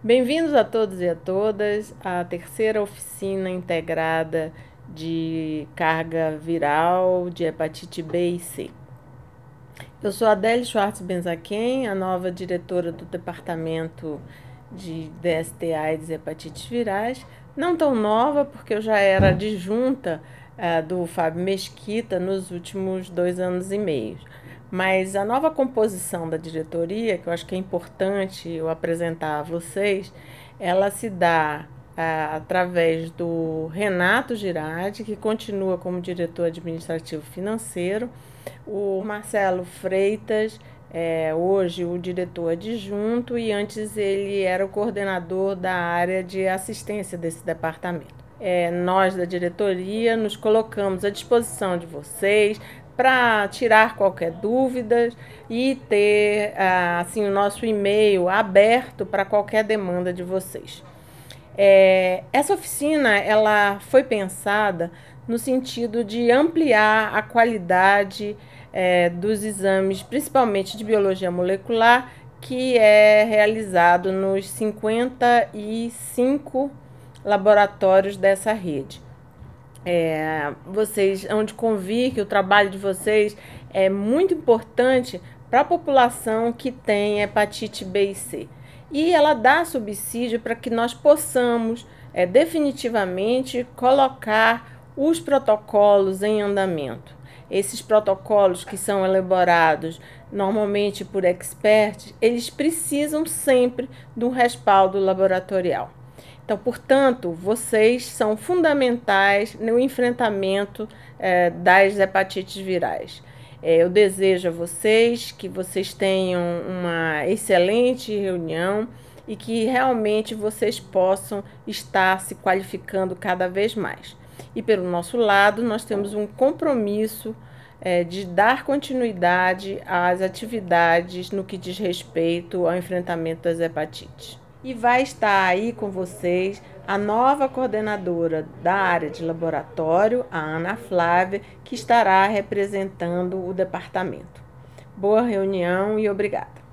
Bem-vindos a todos e a todas à terceira oficina integrada de carga viral de hepatite B e C. Eu sou Adele Schwartz Benzaquem, a nova diretora do Departamento de DST AIDS e Hepatites Virais. Não tão nova, porque eu já era adjunta uh, do Fábio Mesquita nos últimos dois anos e meio. Mas a nova composição da diretoria, que eu acho que é importante eu apresentar a vocês, ela se dá ah, através do Renato Girardi, que continua como diretor administrativo financeiro, o Marcelo Freitas, é, hoje o diretor adjunto, e antes ele era o coordenador da área de assistência desse departamento. É, nós da diretoria nos colocamos à disposição de vocês para tirar qualquer dúvida e ter ah, assim o nosso e-mail aberto para qualquer demanda de vocês. É, essa oficina ela foi pensada no sentido de ampliar a qualidade é, dos exames, principalmente de biologia molecular, que é realizado nos 55 laboratórios dessa rede. É, vocês hão de convir que o trabalho de vocês é muito importante para a população que tem hepatite B e C. E ela dá subsídio para que nós possamos é, definitivamente colocar os protocolos em andamento. Esses protocolos que são elaborados normalmente por experts, eles precisam sempre um respaldo laboratorial. Então, portanto, vocês são fundamentais no enfrentamento é, das hepatites virais. É, eu desejo a vocês que vocês tenham uma excelente reunião e que realmente vocês possam estar se qualificando cada vez mais. E pelo nosso lado, nós temos um compromisso é, de dar continuidade às atividades no que diz respeito ao enfrentamento das hepatites e vai estar aí com vocês a nova coordenadora da área de laboratório, a Ana Flávia, que estará representando o departamento. Boa reunião e obrigada.